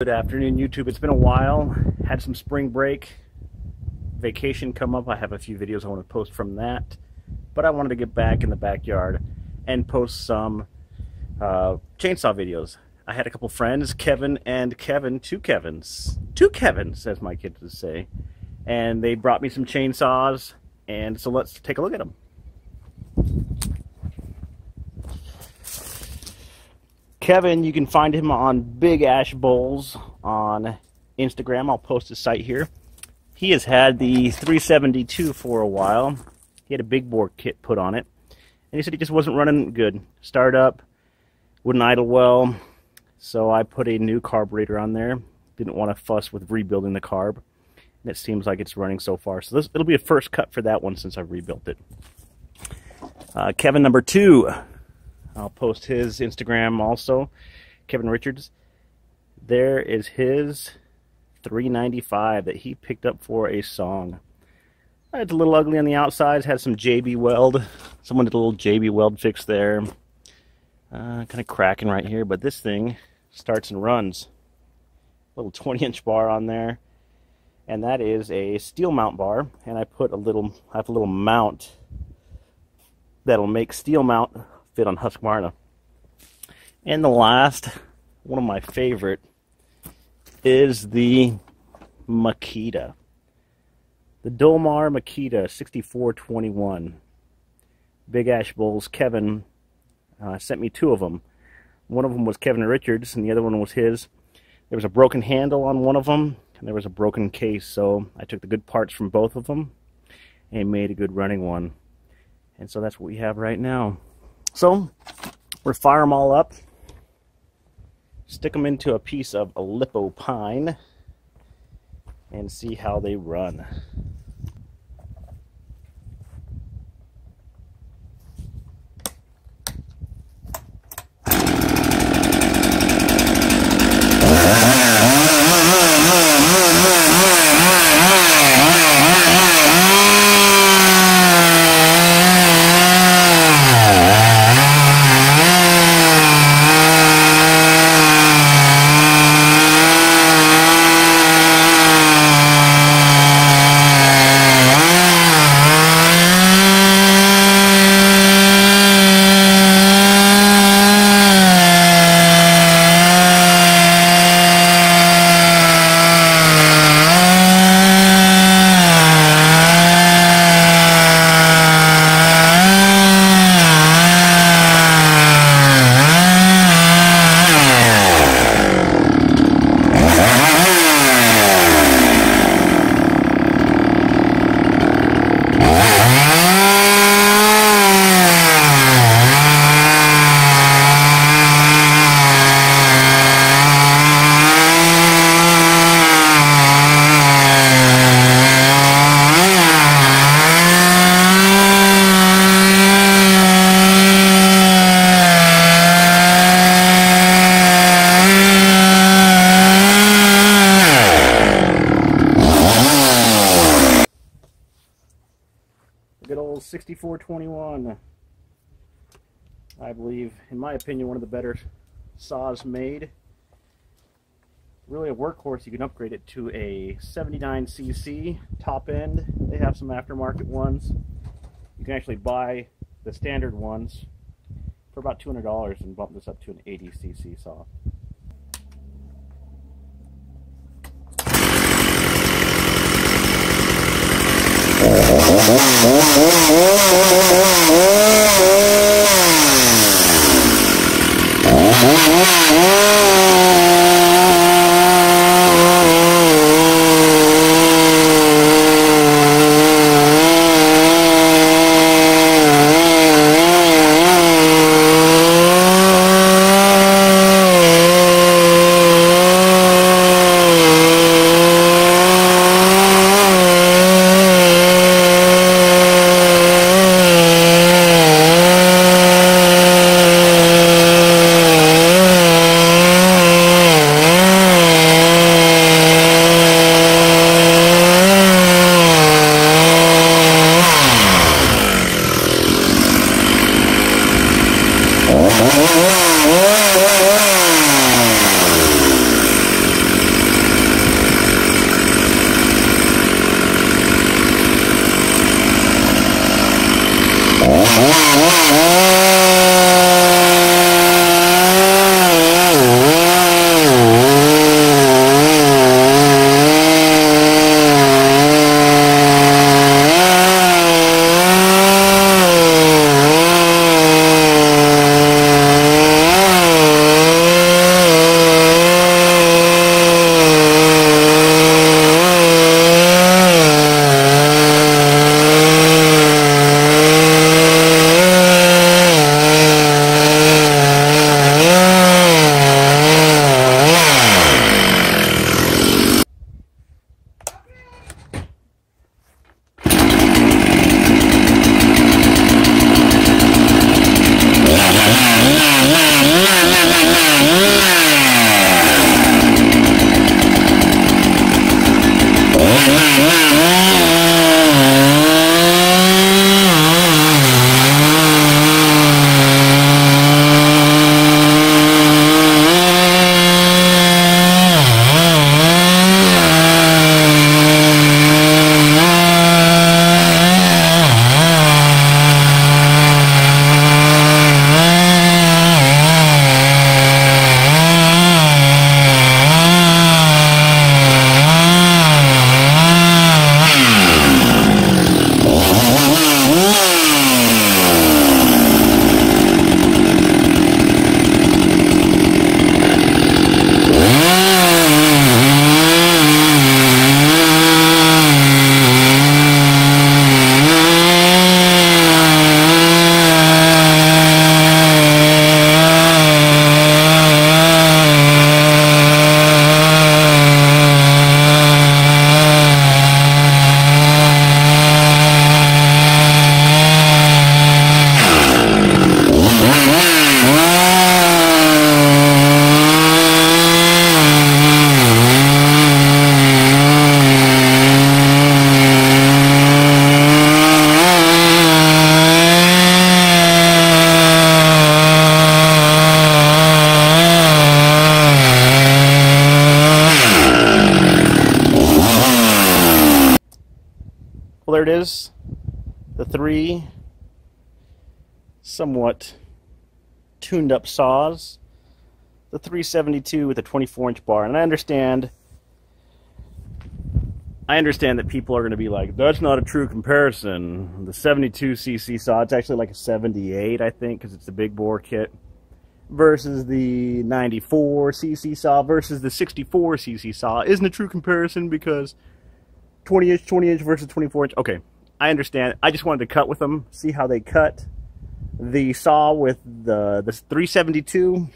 Good afternoon, YouTube. It's been a while. Had some spring break, vacation come up. I have a few videos I want to post from that. But I wanted to get back in the backyard and post some uh, chainsaw videos. I had a couple friends, Kevin and Kevin, two Kevins, two Kevins, as my kids would say, and they brought me some chainsaws. And so let's take a look at them. Kevin, you can find him on Big Ash Bowls on Instagram. I'll post his site here. He has had the 372 for a while. He had a big bore kit put on it. And he said he just wasn't running good. Start up, wouldn't idle well. So I put a new carburetor on there. Didn't want to fuss with rebuilding the carb. And it seems like it's running so far. So this it'll be a first cut for that one since I rebuilt it. Uh, Kevin number two. I'll post his Instagram also, Kevin Richards. There is his 395 that he picked up for a song. It's a little ugly on the outside. Had some JB weld. Someone did a little JB weld fix there. Uh, kind of cracking right here, but this thing starts and runs. Little 20 inch bar on there, and that is a steel mount bar. And I put a little, I have a little mount that'll make steel mount fit on Husqvarna. And the last, one of my favorite, is the Makita. The Dolmar Makita 6421. Big Ash Bowls. Kevin uh, sent me two of them. One of them was Kevin Richards, and the other one was his. There was a broken handle on one of them, and there was a broken case, so I took the good parts from both of them and made a good running one. And so that's what we have right now. So we're fire them all up, stick them into a piece of Aleppo pine, and see how they run. Old 6421. I believe, in my opinion, one of the better saws made. Really a workhorse, you can upgrade it to a 79cc top end. They have some aftermarket ones. You can actually buy the standard ones for about $200 and bump this up to an 80cc saw. Oh, oh, oh, oh. Well, there it is. The three somewhat tuned up saws. The 372 with a 24 inch bar. And I understand. I understand that people are going to be like, that's not a true comparison. The 72cc saw, it's actually like a 78, I think, because it's the big bore kit, versus the 94cc saw versus the 64cc saw. Isn't a true comparison because 20 inch, 20 inch versus 24 inch. Okay, I understand. I just wanted to cut with them, see how they cut. The saw with the the 372,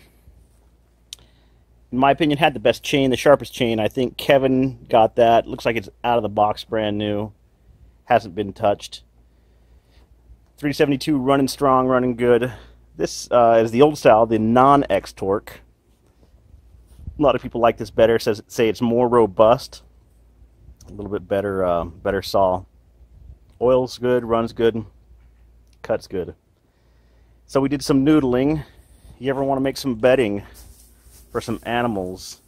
in my opinion, had the best chain, the sharpest chain. I think Kevin got that. Looks like it's out of the box, brand new. Hasn't been touched. 372 running strong, running good. This uh, is the old style, the non-X-Torq. A lot of people like this better. Says say it's more robust a little bit better uh, better saw. Oil's good, runs good, cuts good. So we did some noodling. You ever want to make some bedding for some animals?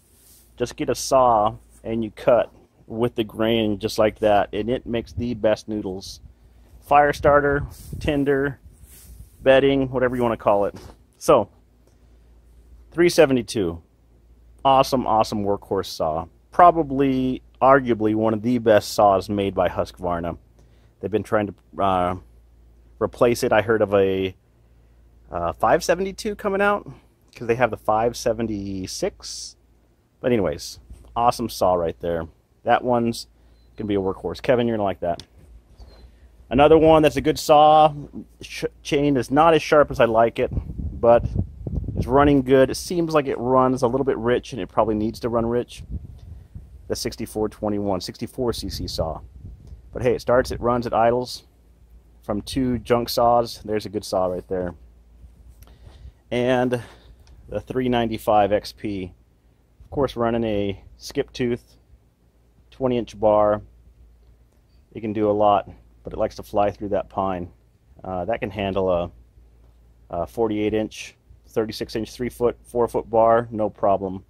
Just get a saw and you cut with the grain just like that, and it makes the best noodles. Fire starter, tinder, bedding, whatever you want to call it. So, 372. Awesome, awesome workhorse saw. Probably arguably one of the best saws made by Husqvarna. They've been trying to uh, replace it. I heard of a uh, 572 coming out because they have the 576. But anyways, awesome saw right there. That one's gonna be a workhorse. Kevin, you're gonna like that. Another one that's a good saw. chain is not as sharp as I like it, but it's running good. It seems like it runs a little bit rich, and it probably needs to run rich the 6421, 64cc saw. But hey, it starts, it runs, it idles from two junk saws. There's a good saw right there. And the 395 XP. Of course, running a skip tooth, 20 inch bar. It can do a lot, but it likes to fly through that pine. Uh, that can handle a, a 48 inch, 36 inch, 3 foot, 4 foot bar, no problem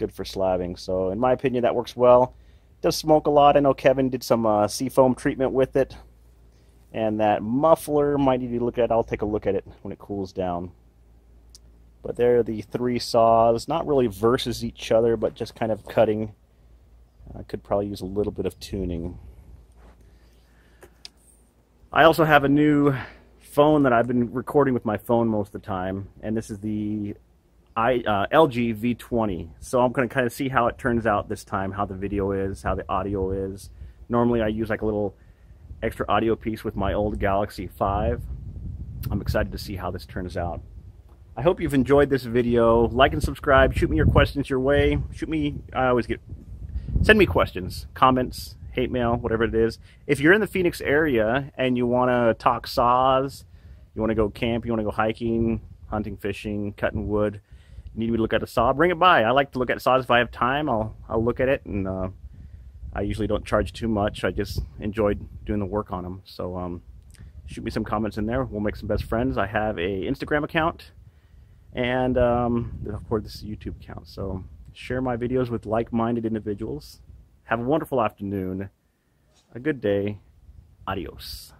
good for slabbing. So in my opinion, that works well. It does smoke a lot. I know Kevin did some uh, seafoam treatment with it. And that muffler might need to look at. I'll take a look at it when it cools down. But there are the three saws. Not really versus each other, but just kind of cutting. I could probably use a little bit of tuning. I also have a new phone that I've been recording with my phone most of the time, and this is the I, uh, LG V20. So I'm going to kind of see how it turns out this time, how the video is, how the audio is. Normally I use like a little extra audio piece with my old Galaxy 5. I'm excited to see how this turns out. I hope you've enjoyed this video. Like and subscribe. Shoot me your questions your way. Shoot me, I always get, send me questions, comments, hate mail, whatever it is. If you're in the Phoenix area and you want to talk saws, you want to go camp, you want to go hiking, hunting, fishing, cutting wood, need me to look at a saw, bring it by. I like to look at saws if I have time. I'll I'll look at it, and uh, I usually don't charge too much. I just enjoy doing the work on them. So um, shoot me some comments in there. We'll make some best friends. I have a Instagram account, and um, of course this YouTube account. So share my videos with like-minded individuals. Have a wonderful afternoon, a good day. Adios.